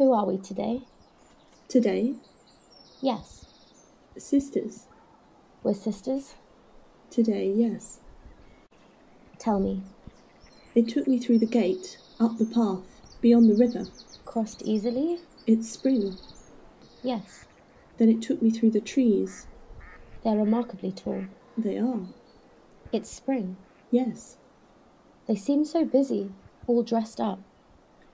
Who are we today? Today, Yes, sisters. we're sisters. Today, yes. Tell me, It took me through the gate, up the path, beyond the river. crossed easily? It's spring. Yes, Then it took me through the trees. they're remarkably tall. They are. It's spring. Yes. They seem so busy, all dressed up.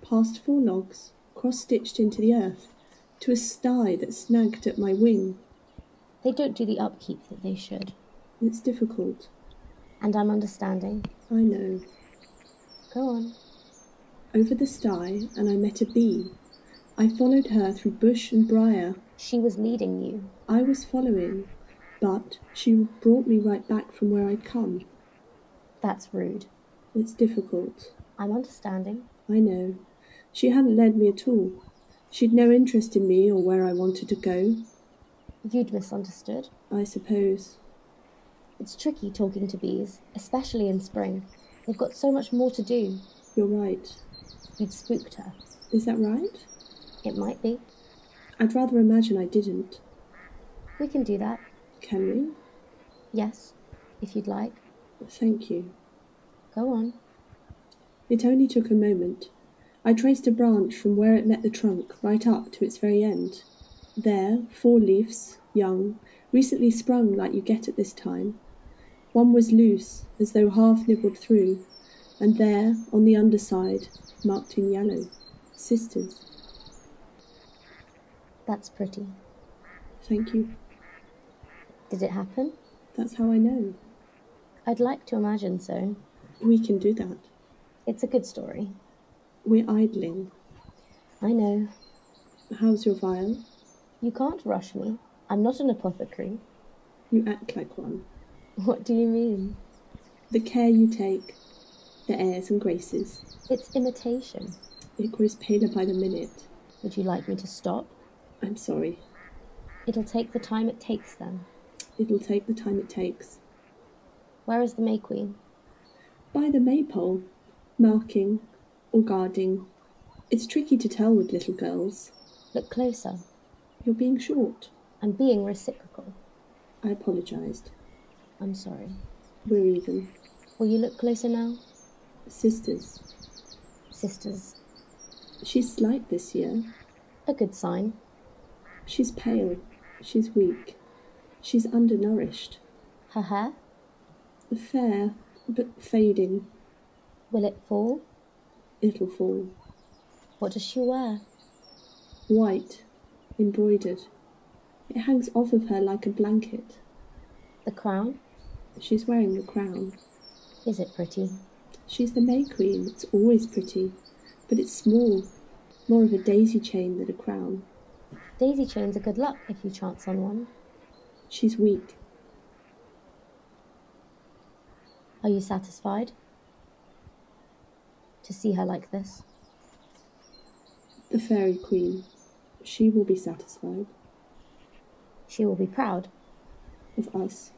Past four logs, cross stitched into the earth, to a sty that snagged at my wing. They don't do the upkeep that they should. It's difficult. And I'm understanding. I know. Go on. Over the sty, and I met a bee. I followed her through bush and briar. She was leading you. I was following, but she brought me right back from where I'd come. That's rude. It's difficult. I'm understanding. I know. She hadn't led me at all. She'd no interest in me or where I wanted to go, You'd misunderstood. I suppose. It's tricky talking to bees, especially in spring. They've got so much more to do. You're right. You'd spooked her. Is that right? It might be. I'd rather imagine I didn't. We can do that. Can we? Yes, if you'd like. Thank you. Go on. It only took a moment. I traced a branch from where it met the trunk right up to its very end. There, four leaves, young, recently sprung like you get at this time. One was loose, as though half nibbled through, and there, on the underside, marked in yellow, sisters. That's pretty. Thank you. Did it happen? That's how I know. I'd like to imagine so. We can do that. It's a good story. We're idling. I know. How's your vial? You can't rush me. I'm not an apothecary. You act like one. What do you mean? The care you take, the airs and graces. It's imitation. It grows paler by the minute. Would you like me to stop? I'm sorry. It'll take the time it takes then. It'll take the time it takes. Where is the May Queen? By the maypole, marking or guarding. It's tricky to tell with little girls. Look closer. You're being short. I'm being reciprocal. I apologised. I'm sorry. We're even. Will you look closer now? Sisters. Sisters. She's slight this year. A good sign. She's pale. She's weak. She's undernourished. Her hair? Fair, but fading. Will it fall? It'll fall. What does she wear? White, embroidered. It hangs off of her like a blanket. The crown? She's wearing the crown. Is it pretty? She's the May Queen. It's always pretty, but it's small, more of a daisy chain than a crown. Daisy chains are good luck if you chance on one. She's weak. Are you satisfied? To see her like this? The Fairy Queen. She will be satisfied. She will be proud. Of us.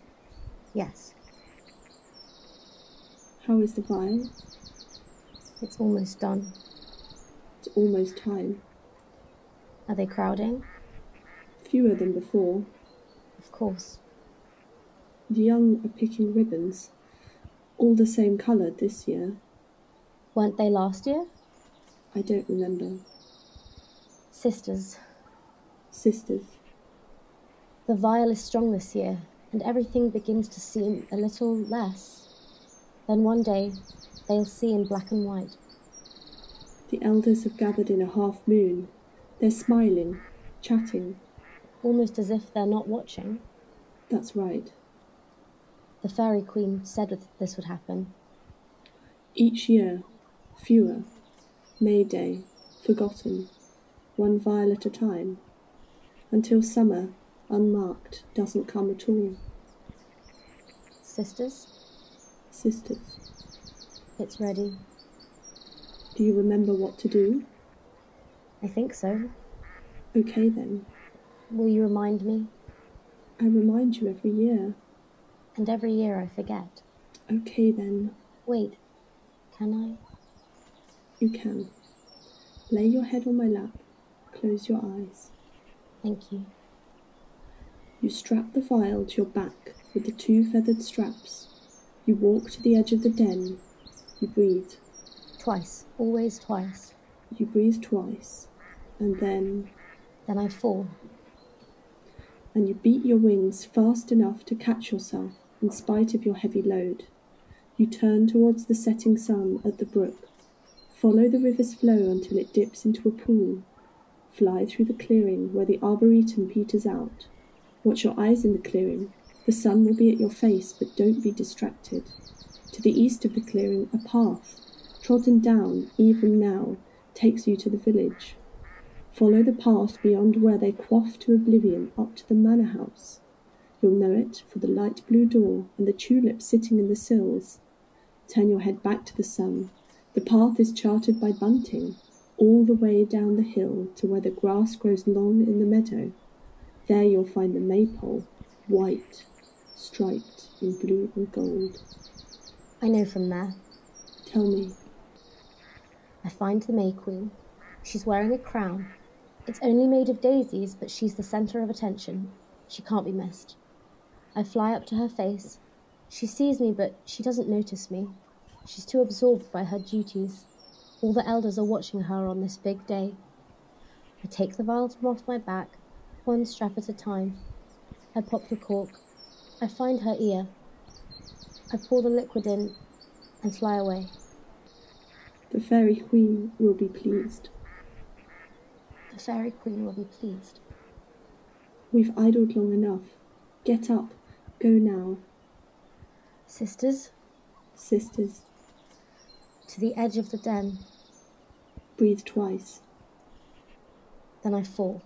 Yes, How is the vial? it's almost done. It's almost time. Are they crowding? Fewer than before. Of course. The young are picking ribbons. All the same colour this year. Weren't they last year? I don't remember. Sisters. Sisters. The vial is strong this year, and everything begins to seem a little less. Then one day, they'll see in black and white. The elders have gathered in a half moon. They're smiling, chatting. almost as if they're not watching. That's right. The Fairy Queen said that this would happen. Each year, fewer. May Day, forgotten, one vial at a time, until summer, unmarked, doesn't come at all. Sisters, Sisters, it's ready. do you remember what to do? I think so. Okay then. Will you remind me? I remind you every year. And every year I forget. Okay then. Wait, can I? You can. Lay your head on my lap. close your eyes. Thank you. You strap the vial to your back with the two feathered straps. You walk to the edge of the den. You breathe. Twice, always twice. You breathe twice, and then. Then I fall. And you beat your wings fast enough to catch yourself in spite of your heavy load. You turn towards the setting sun at the brook. Follow the river's flow until it dips into a pool. Fly through the clearing where the arboretum peters out. Watch your eyes in the clearing. The sun will be at your face, but don't be distracted. To the east of the clearing, a path, trodden down even now, takes you to the village. Follow the path beyond where they quaff to oblivion up to the manor house. You'll know it for the light blue door and the tulips sitting in the sills. Turn your head back to the sun. The path is charted by bunting, all the way down the hill to where the grass grows long in the meadow. There you'll find the maypole, white, striped in blue and gold. I know from there. Tell me. I find the May Queen. She's wearing a crown. It's only made of daisies, but she's the centre of attention. She can't be missed. I fly up to her face. She sees me, but she doesn't notice me. She's too absorbed by her duties. All the elders are watching her on this big day. I take the vial from off my back, one strap at a time. I pop the cork. I find her ear. I pour the liquid in and fly away. The Fairy Queen will be pleased. The Fairy Queen will be pleased. We've idled long enough. Get up. Go now. Sisters, Sisters, to the edge of the den. breathe twice. Then I fall.